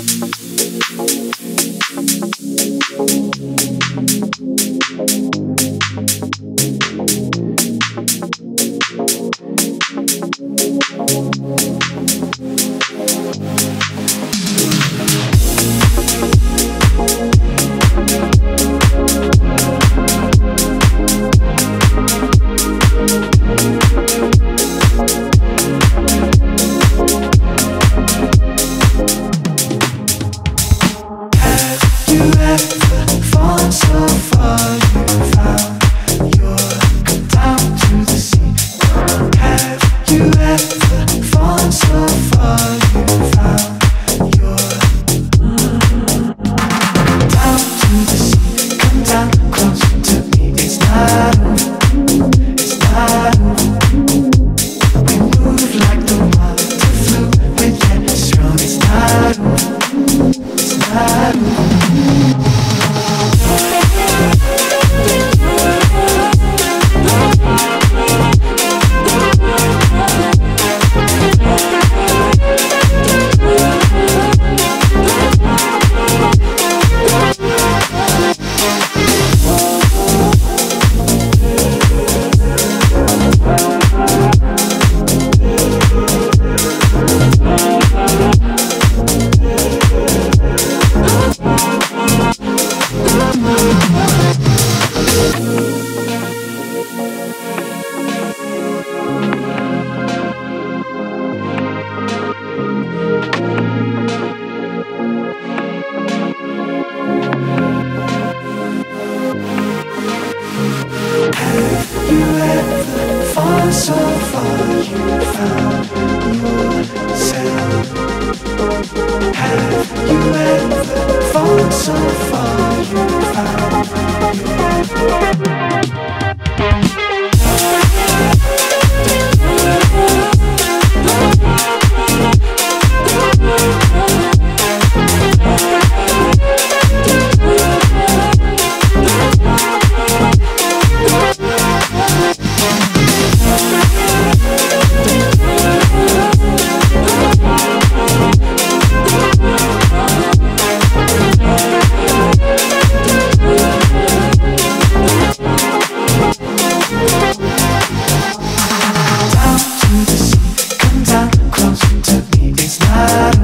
Thank you. Have you dejar